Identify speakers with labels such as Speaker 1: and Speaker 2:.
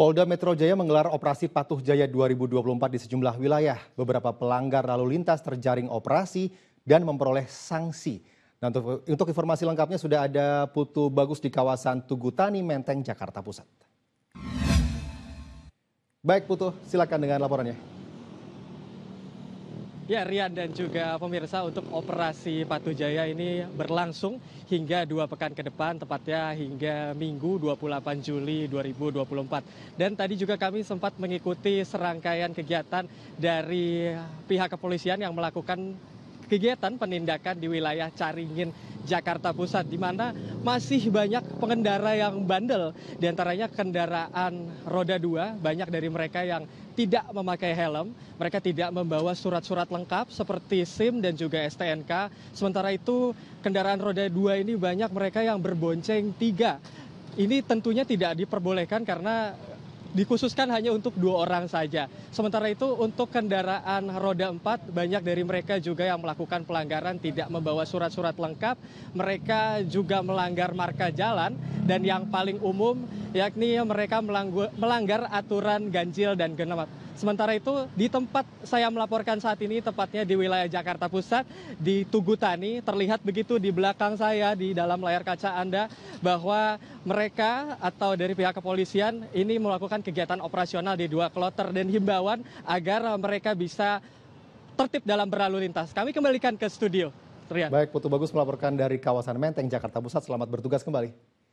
Speaker 1: Polda Metro Jaya menggelar operasi Patuh Jaya 2024 di sejumlah wilayah. Beberapa pelanggar lalu lintas terjaring operasi dan memperoleh sanksi. Nah, untuk, untuk informasi lengkapnya sudah ada Putu Bagus di kawasan Tugutani, Menteng, Jakarta Pusat. Baik Putu, silakan dengan laporannya.
Speaker 2: Ya, Rian dan juga pemirsa untuk operasi Patuh Jaya ini berlangsung hingga dua pekan ke depan, tepatnya hingga Minggu 28 Juli 2024. Dan tadi juga kami sempat mengikuti serangkaian kegiatan dari pihak kepolisian yang melakukan kegiatan penindakan di wilayah Caringin, Jakarta Pusat, di mana masih banyak pengendara yang bandel, di antaranya kendaraan roda dua, banyak dari mereka yang tidak memakai helm, mereka tidak membawa surat-surat lengkap seperti SIM dan juga STNK. Sementara itu kendaraan roda dua ini banyak mereka yang berbonceng tiga. Ini tentunya tidak diperbolehkan karena dikhususkan hanya untuk dua orang saja. Sementara itu untuk kendaraan roda empat banyak dari mereka juga yang melakukan pelanggaran tidak membawa surat-surat lengkap. Mereka juga melanggar marka jalan dan yang paling umum yakni mereka melanggar aturan ganjil dan genap. Sementara itu di tempat saya melaporkan saat ini tepatnya di wilayah Jakarta Pusat di Tugutani terlihat begitu di belakang saya di dalam layar kaca Anda bahwa mereka atau dari pihak kepolisian ini melakukan kegiatan operasional di dua kloter dan himbauan agar mereka bisa tertib dalam berlalu lintas. Kami kembalikan ke studio.
Speaker 1: Rian. Baik, Putu Bagus melaporkan dari kawasan Menteng, Jakarta Pusat. Selamat bertugas kembali.